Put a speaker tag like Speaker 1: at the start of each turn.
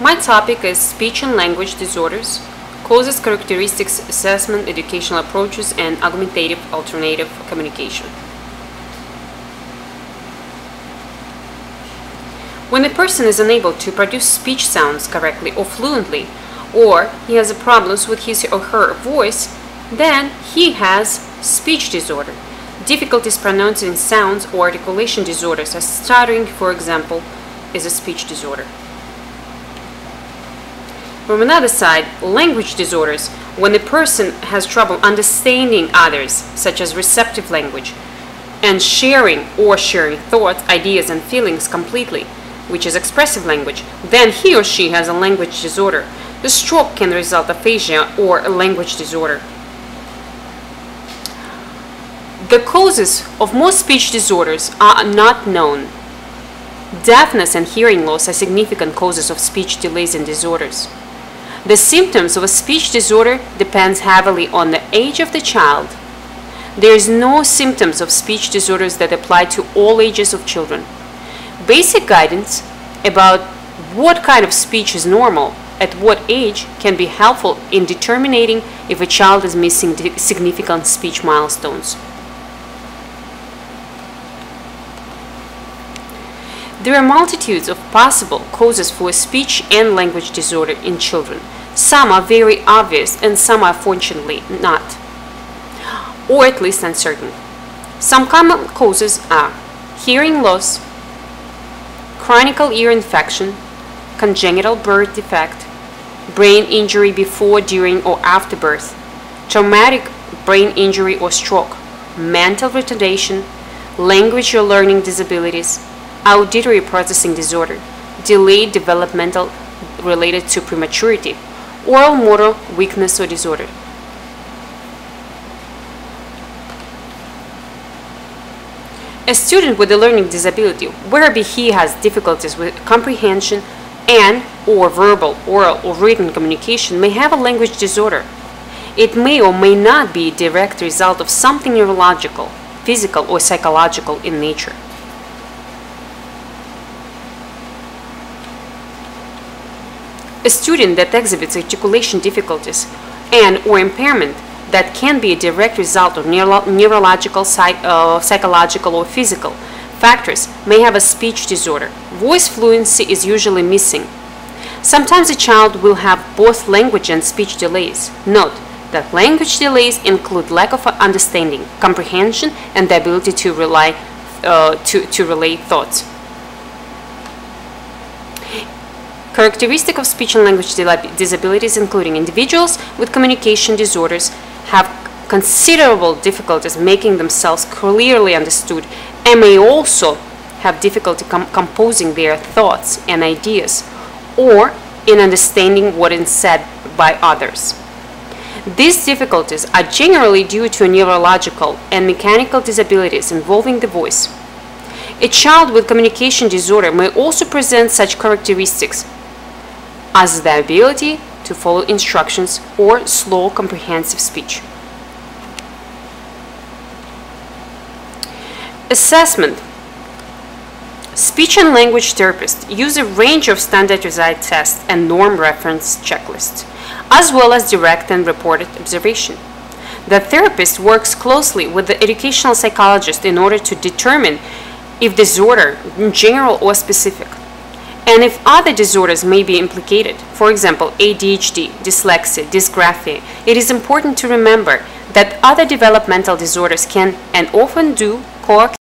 Speaker 1: My topic is speech and language disorders, causes, characteristics, assessment, educational approaches, and augmentative alternative communication. When a person is unable to produce speech sounds correctly or fluently, or he has problems with his or her voice, then he has speech disorder. Difficulties pronouncing sounds or articulation disorders, as stuttering, for example, is a speech disorder. From another side, language disorders, when a person has trouble understanding others, such as receptive language, and sharing or sharing thoughts, ideas, and feelings completely, which is expressive language, then he or she has a language disorder. The stroke can result aphasia or a language disorder. The causes of most speech disorders are not known. Deafness and hearing loss are significant causes of speech delays and disorders. The symptoms of a speech disorder depends heavily on the age of the child. There is no symptoms of speech disorders that apply to all ages of children. Basic guidance about what kind of speech is normal at what age can be helpful in determining if a child is missing significant speech milestones. There are multitudes of possible causes for a speech and language disorder in children. Some are very obvious and some are fortunately not, or at least uncertain. Some common causes are hearing loss, chronic ear infection, congenital birth defect, brain injury before, during, or after birth, traumatic brain injury or stroke, mental retardation, language or learning disabilities, auditory processing disorder, delayed developmental related to prematurity, oral motor weakness or disorder. A student with a learning disability, whereby he has difficulties with comprehension and or verbal, oral, or written communication may have a language disorder. It may or may not be a direct result of something neurological, physical, or psychological in nature. A student that exhibits articulation difficulties and or impairment that can be a direct result of neuro neurological, psych uh, psychological, or physical factors may have a speech disorder. Voice fluency is usually missing. Sometimes a child will have both language and speech delays. Note that language delays include lack of understanding, comprehension, and the ability to, rely, uh, to, to relay thoughts. Characteristic of speech and language disabilities including individuals with communication disorders have considerable difficulties making themselves clearly understood and may also have difficulty com composing their thoughts and ideas or in understanding what is said by others. These difficulties are generally due to neurological and mechanical disabilities involving the voice. A child with communication disorder may also present such characteristics as the ability to follow instructions or slow comprehensive speech. Assessment Speech and language therapists use a range of standardized tests and norm reference checklists, as well as direct and reported observation. The therapist works closely with the educational psychologist in order to determine if disorder, in general or specific, and if other disorders may be implicated, for example, ADHD, dyslexia, dysgraphia, it is important to remember that other developmental disorders can and often do co